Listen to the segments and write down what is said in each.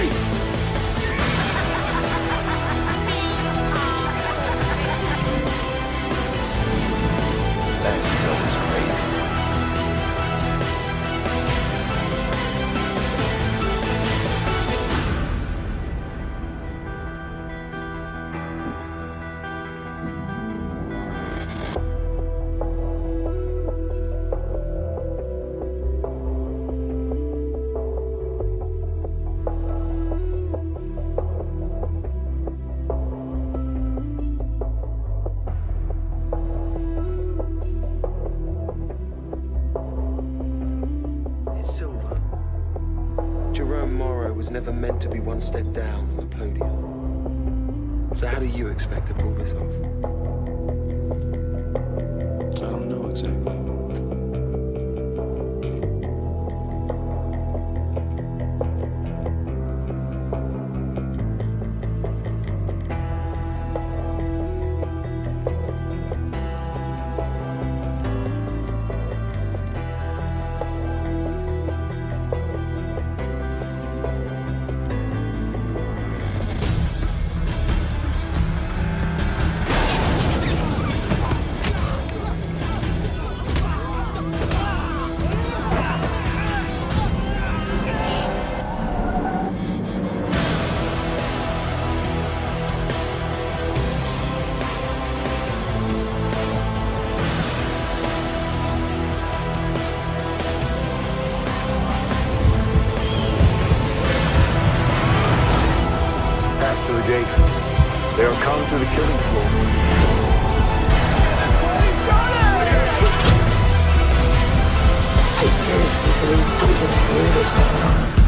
Hey! never meant to be one step down on the podium. So how do you expect to pull this off? I don't know exactly. weird is going on.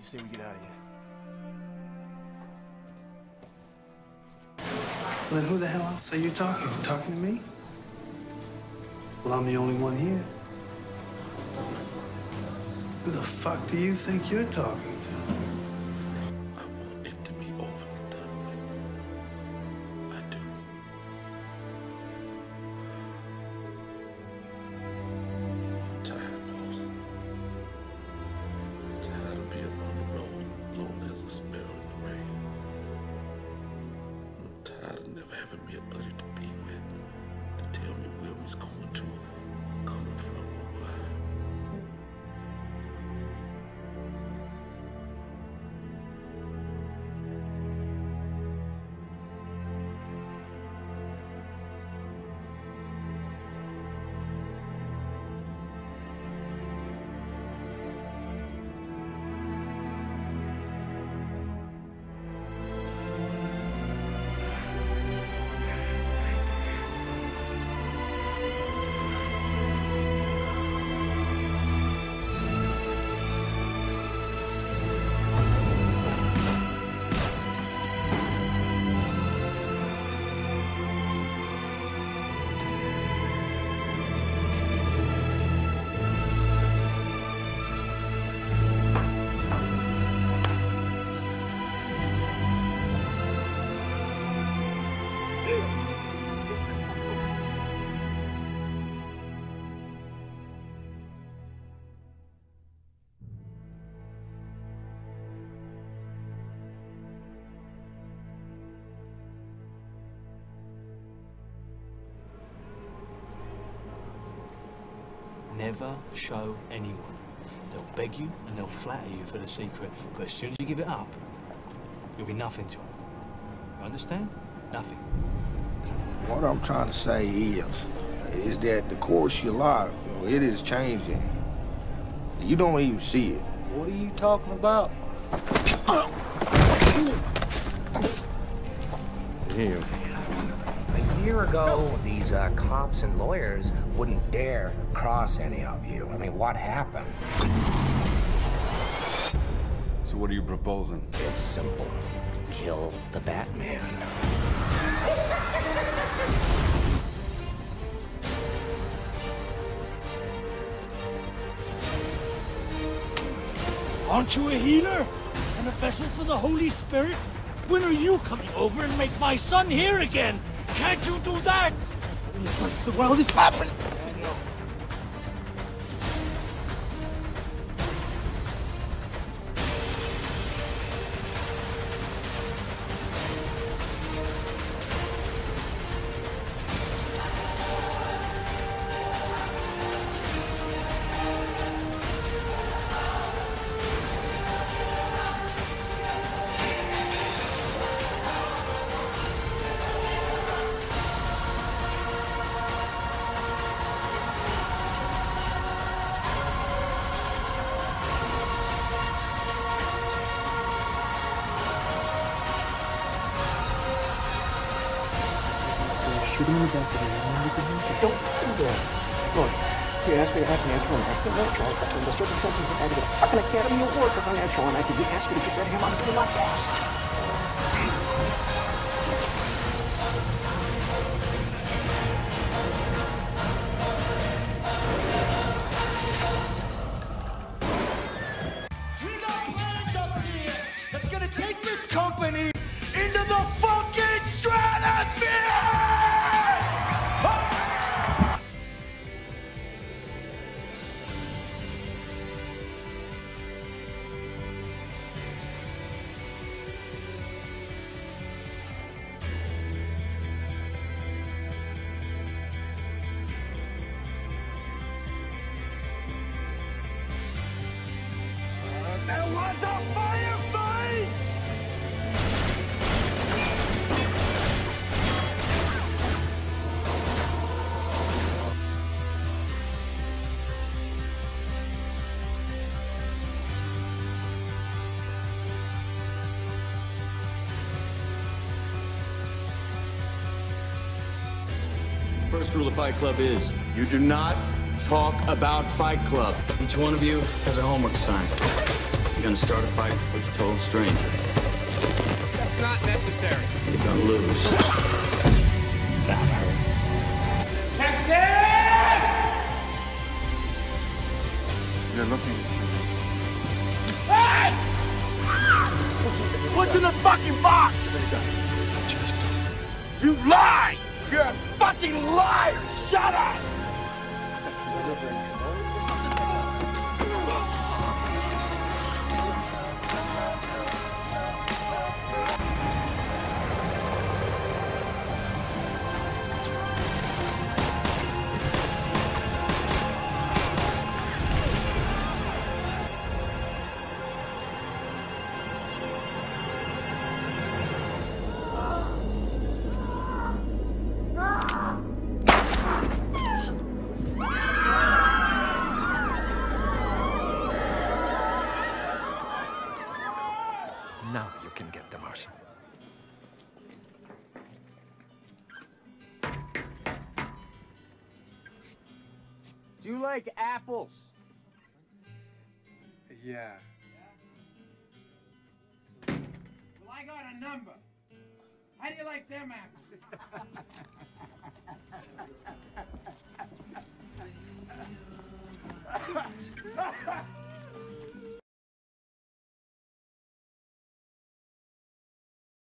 you say we get out of here? Then who the hell else are you talking to? Talking to me? Well, I'm the only one here. Who the fuck do you think you're talking Never show anyone. They'll beg you and they'll flatter you for the secret, but as soon as you give it up, you'll be nothing to them. You understand? Nothing. What I'm trying to say is, is that the course you life, you it is changing. You don't even see it. What are you talking about? A year ago, these uh, cops and lawyers wouldn't dare cross any of you. I mean, what happened? So what are you proposing? It's simple. Kill the Batman. Aren't you a healer? And a vessel for the Holy Spirit? When are you coming over and make my son hear again? Can't you do that? What's the world is happening? Shooting in the back of the. Don't do that. Look, you asked me to act natural and act natural. And the circumstances that I had to get a fucking Academy Award for natural and acting. You asked me to get rid of him. I'm doing my best. First rule of Fight Club is you do not talk about Fight Club. Each one of you has a homework assignment. You're gonna start a fight with a total stranger. It's not necessary. You got loose. They're looking. Hey! What's in the fucking box? You lie! You're a fucking liar! Shut up! Do you like apples? Yeah. Well, I got a number. How do you like them apples?